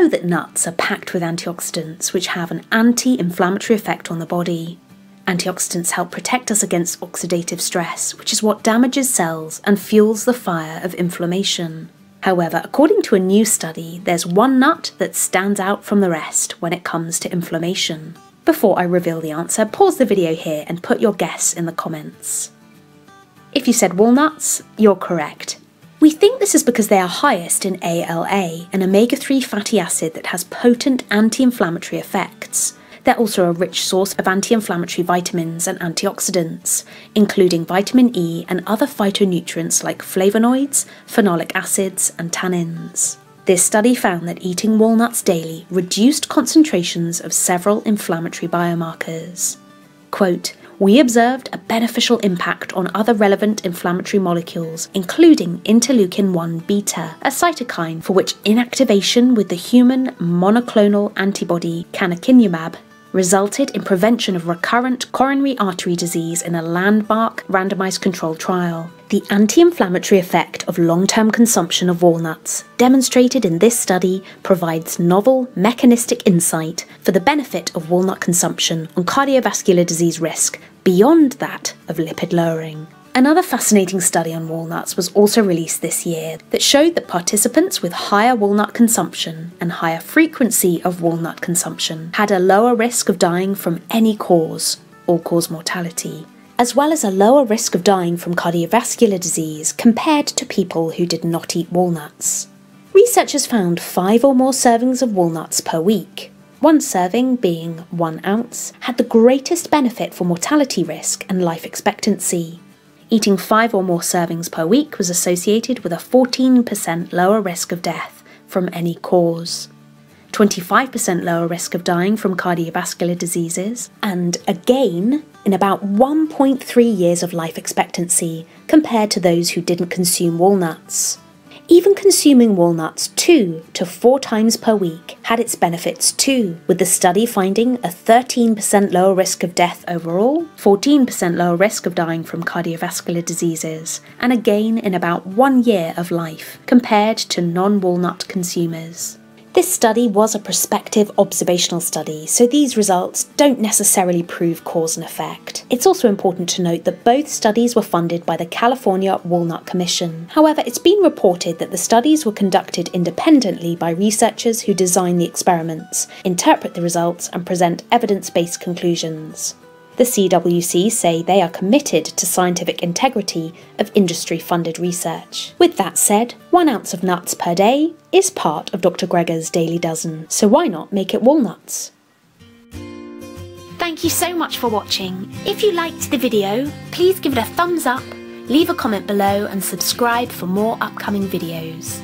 know that nuts are packed with antioxidants which have an anti inflammatory effect on the body. Antioxidants help protect us against oxidative stress, which is what damages cells and fuels the fire of inflammation. However, according to a new study, there's one nut that stands out from the rest when it comes to inflammation. Before I reveal the answer, pause the video here and put your guess in the comments. If you said walnuts, you're correct. We think this is because they are highest in ALA, an omega 3 fatty acid that has potent anti inflammatory effects. They're also a rich source of anti inflammatory vitamins and antioxidants, including vitamin E and other phytonutrients like flavonoids, phenolic acids, and tannins. This study found that eating walnuts daily reduced concentrations of several inflammatory biomarkers. Quote, we observed a beneficial impact on other relevant inflammatory molecules, including interleukin 1 beta, a cytokine for which inactivation with the human monoclonal antibody canakinumab resulted in prevention of recurrent coronary artery disease in a landmark randomized controlled trial. The anti inflammatory effect of long term consumption of walnuts, demonstrated in this study, provides novel mechanistic insight for the benefit of walnut consumption on cardiovascular disease risk beyond that of lipid lowering. Another fascinating study on walnuts was also released this year that showed that participants with higher walnut consumption and higher frequency of walnut consumption had a lower risk of dying from any cause, all cause mortality, as well as a lower risk of dying from cardiovascular disease compared to people who did not eat walnuts. Researchers found five or more servings of walnuts per week, one serving being one ounce, had the greatest benefit for mortality risk and life expectancy. Eating five or more servings per week was associated with a 14% lower risk of death from any cause, 25% lower risk of dying from cardiovascular diseases, and a gain in about 1.3 years of life expectancy compared to those who didn't consume walnuts. Even consuming walnuts two to four times per week had its benefits too, with the study finding a 13% lower risk of death overall, 14% lower risk of dying from cardiovascular diseases, and a gain in about one year of life compared to non walnut consumers. This study was a prospective observational study, so these results don't necessarily prove cause and effect. It's also important to note that both studies were funded by the California Walnut Commission. However, it's been reported that the studies were conducted independently by researchers who design the experiments, interpret the results, and present evidence based conclusions. The CWC say they are committed to scientific integrity of industry funded research. With that said, one ounce of nuts per day is part of Dr. Greger's daily dozen, so why not make it walnuts? Thank you so much for watching. If you liked the video, please give it a thumbs up, leave a comment below and subscribe for more upcoming videos.